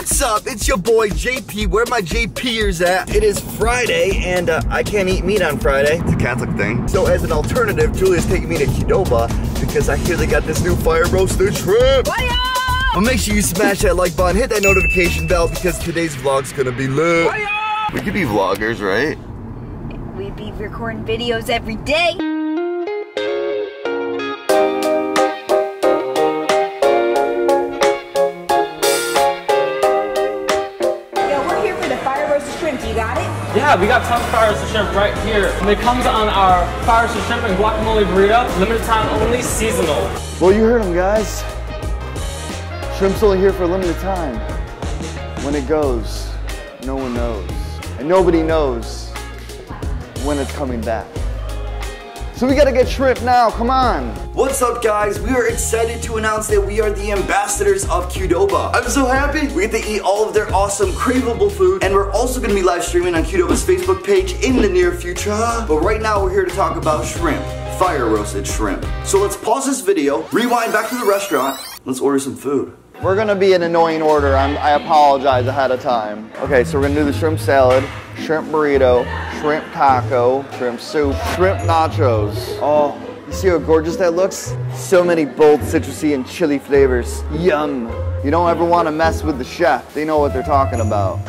What's up? It's your boy JP. Where my JPers at? It is Friday, and uh, I can't eat meat on Friday. It's a Catholic thing. So as an alternative, Julia's taking me to Qdoba because I hear they got this new fire roasted shrimp. Fire! But make sure you smash that like button, hit that notification bell because today's vlog's gonna be lit. Fire! We could be vloggers, right? We'd be recording videos every day. Yeah, we got tons of fire shrimp right here. And it comes on our fire shrimp and guacamole burrito. Limited time only, seasonal. Well, you heard them, guys. Shrimp's only here for a limited time. When it goes, no one knows. And nobody knows when it's coming back. So we gotta get shrimp now, come on. What's up guys? We are excited to announce that we are the ambassadors of Qdoba. I'm so happy. We get to eat all of their awesome, craveable food. And we're also gonna be live streaming on Qdoba's Facebook page in the near future. But right now we're here to talk about shrimp. Fire roasted shrimp. So let's pause this video, rewind back to the restaurant. Let's order some food. We're gonna be in annoying order. I'm, I apologize ahead of time. Okay, so we're gonna do the shrimp salad, shrimp burrito, shrimp taco, shrimp soup, shrimp nachos. Oh, you see how gorgeous that looks? So many bold citrusy and chili flavors. Yum. You don't ever wanna mess with the chef. They know what they're talking about.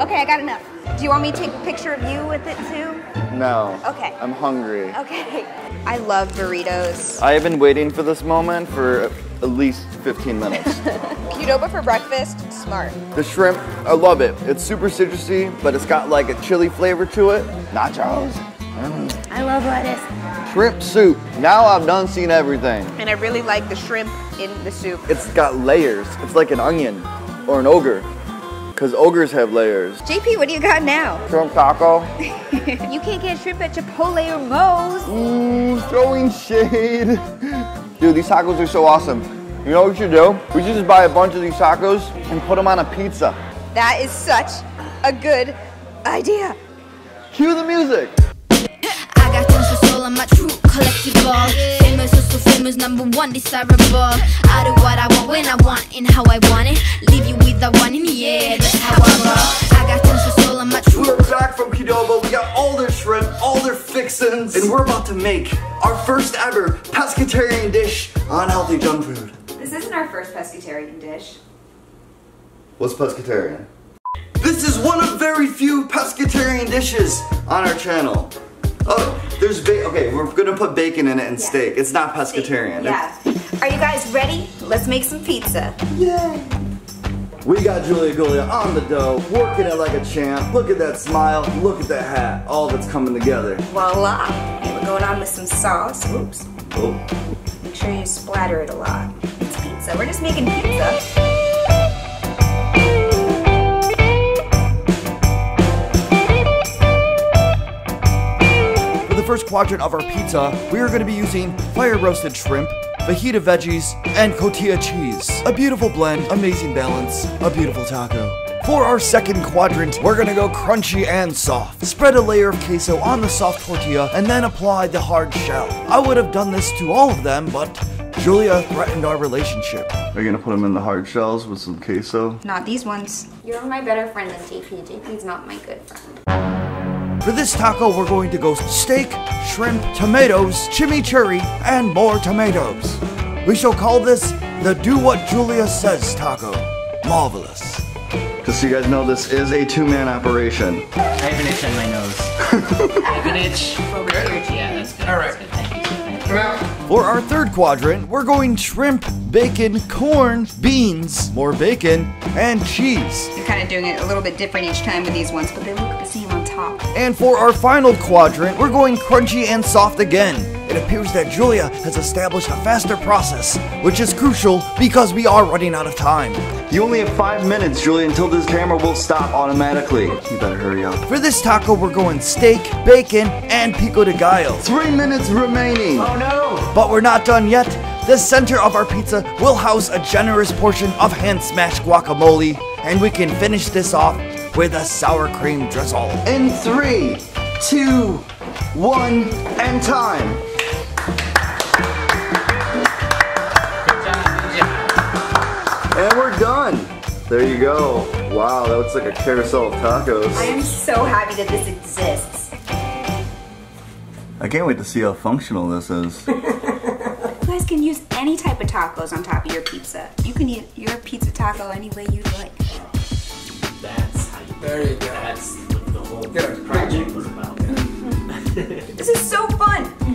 Okay, I got enough. Do you want me to take a picture of you with it too? No. Okay. I'm hungry. Okay. I love burritos. I have been waiting for this moment for at least 15 minutes. Qdoba for breakfast, smart. The shrimp, I love it. It's super citrusy, but it's got like a chili flavor to it. Nachos. Mm. I love lettuce. Shrimp soup. Now I've done seen everything. And I really like the shrimp in the soup. It's got layers. It's like an onion or an ogre. Because ogres have layers. JP, what do you got now? Shrimp taco. you can't get shrimp at Chipotle or Moe's. Ooh, throwing shade. Dude, these tacos are so awesome. You know what we should do? We should just buy a bunch of these tacos and put them on a pizza. That is such a good idea. Cue the music. I got tons of soul, I'm a true collectible. Famous, so famous, number one, desirable. I do what I want when I want and how I want it. Leave you with the one in the air, Qdoba. We got all their shrimp, all their fixins, and we're about to make our first ever pescatarian dish on hellthy junk food. This isn't our first pescatarian dish. What's pescatarian? This is one of very few pescatarian dishes on our channel. Oh, there's bacon. Okay, we're gonna put bacon in it and Yeah. steak. It's not pescatarian. Yeah. Are you guys ready? Let's make some pizza. We got Julia Gulia on the dough, working it like a champ. Look at that smile. Look at that hat. All it's coming together. Voila. And we're going on with some sauce. Oops. Oh. Make sure you splatter it a lot. It's pizza. We're just making pizza. For the first quadrant of our pizza, we are going to be using fire roasted shrimp, fajita veggies, and cotija cheese. A beautiful blend, amazing balance, a beautiful taco. For our second quadrant, we're gonna go crunchy and soft. Spread a layer of queso on the soft tortilla and then apply the hard shell. I would have done this to all of them, but Julia threatened our relationship. Are you gonna put them in the hard shells with some queso? Not these ones. You're my better friend than JP. JP's not my good friend. For this taco, we're going to go steak, shrimp, tomatoes, chimichurri, and more tomatoes. We shall call this the Do What Julia Says taco. Marvelous. Just so you guys know, this is a two-man operation. I have an itch on my nose. I have an itch over. Yeah, that's good. All right. Thank you. For our third quadrant, we're going shrimp, bacon, corn, beans, more bacon, and cheese. You're kind of doing it a little bit different each time with these ones, but they look the same on top. And for our final quadrant, we're going crunchy and soft again. It appears that Julia has established a faster process, which is crucial because we are running out of time. You only have five minutes, Julia, until this camera will stop automatically. You better hurry up. For this taco, we're going steak, bacon, and pico de gallo. Three minutes remaining. Oh no! But we're not done yet. The center of our pizza will house a generous portion of hand smashed guacamole, and we can finish this off with a sour cream drizzle. In three, two, one, and time. Good job. Yeah. And we're done. There you go. Wow, that looks like a carousel of tacos. I am so happy that this exists. I can't wait to see how functional this is. You guys can use any type of tacos on top of your pizza. You can eat your pizza taco any way you like.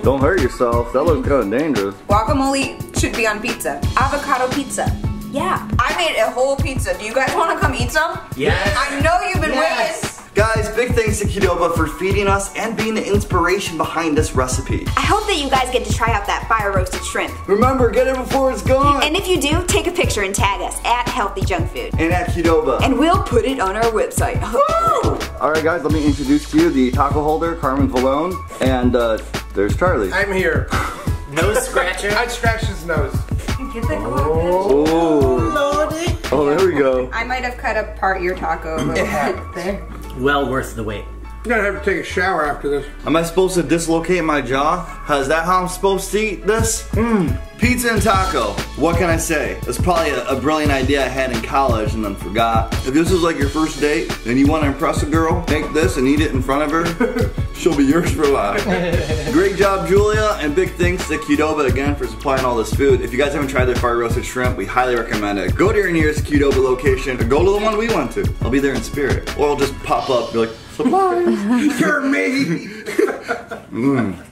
Don't hurt yourself. That looks kind of dangerous. Guacamole should be on pizza. Avocado pizza. Yeah. I made a whole pizza. Do you guys want to come eat some? Yes. I know you've been Yes. Guys, big thanks to Qdoba for feeding us and being the inspiration behind this recipe. I hope that you guys get to try out that fire roasted shrimp. Remember, get it before it's gone. And if you do, take a picture and tag us at Hellthy Junk Food. And at Qdoba. And we'll put it on our website. Woo! All right, guys, let me introduce to you the taco holder, Carmen Valone, and uh, there's Charlie. I'm here. Nose scratcher. I'd scratch his nose. Get the Oh, oh, there we go. I might have cut apart your taco a little bit there. Well worth the wait. I'm gonna have to take a shower after this. Am I supposed to dislocate my jaw? Is that how I'm supposed to eat this? Mmm. Pizza and taco. What can I say? It's probably a, a brilliant idea I had in college and then forgot. If this is like your first date and you want to impress a girl, make this and eat it in front of her. She'll be yours for life. Great job, Julia, and big thanks to Qdoba again for supplying all this food. If you guys haven't tried their fire roasted shrimp, we highly recommend it. Go to your nearest Qdoba location or go to the one we went to. I'll be there in spirit. Or I'll just pop up, be like, supplies. You're me. Mm.